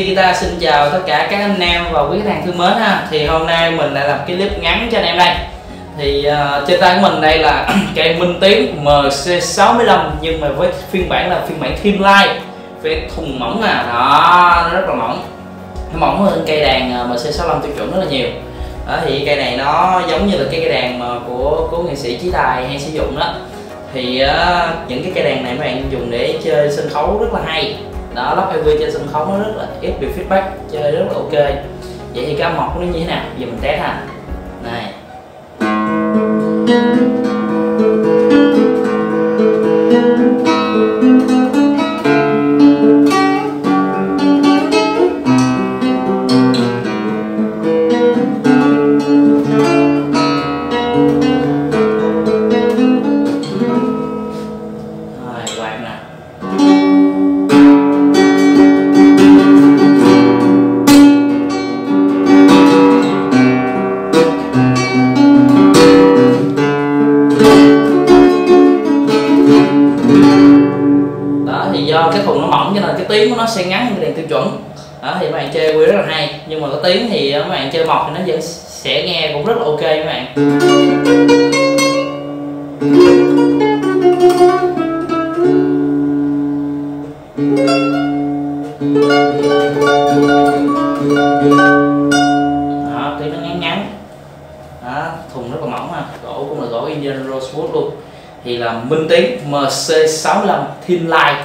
Guitar xin chào tất cả các anh em và quý khách hàng thương mến ha Thì hôm nay mình lại làm cái clip ngắn cho anh em đây. Thì uh, trên tay của mình đây là cây Minh Tiến MC65 Nhưng mà với phiên bản là phiên bản Thiên Lai Về thùng mỏng à, đó, nó rất là mỏng. Nó mỏng hơn cây đàn ờ, MC65 tiêu chuẩn rất là nhiều. Đó, thì cây này nó giống như là cái cây đàn mà của của nghệ sĩ Chí Tài hay sử dụng đó. Thì uh, những cái cây đàn này các bạn dùng để chơi sân khấu rất là hay đó, lắp MV trên sân khấu nó rất là ít bị feedback chơi rất là ok. Vậy thì ca mộc mọc nó như thế nào? Giờ mình test ha. Này. Do cái thùng nó mỏng cho nên cái tiếng của nó sẽ ngắn hơn cái đèn tiêu chuẩn. Đó, thì các bạn chơi quy rất là hay. Nhưng mà có tiếng thì các bạn chơi mọc thì nó vẫn sẽ nghe cũng rất là ok các bạn. Đó, tiếng nó ngắn ngắn. Đó, thùng rất là mỏng ha. Gỗ cũng là gỗ Indian Rosewood luôn. Thì là Minh Tiến MC65 Thin Light.